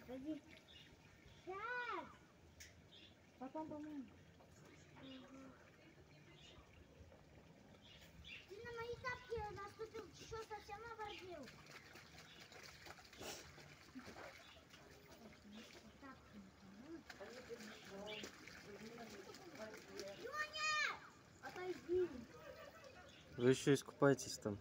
Подожди. Сейчас. Потом помоем. Ты на мои тапки наступил, еще совсем обордил. Вы еще искупаетесь там.